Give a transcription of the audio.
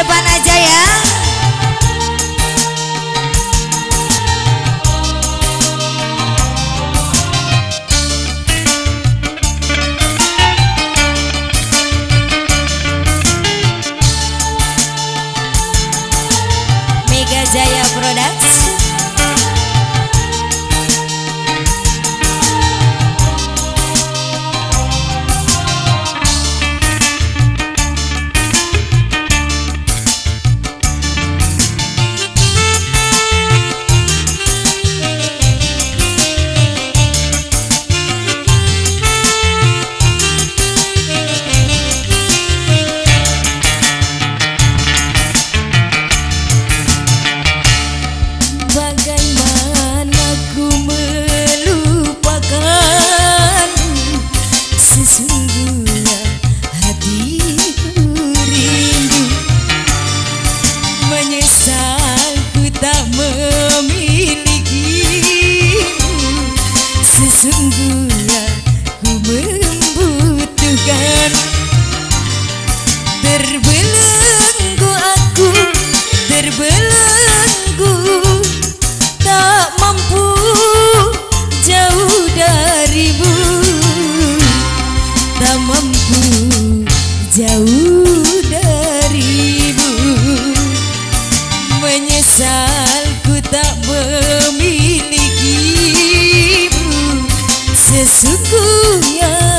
depan aja ya Sesungguhnya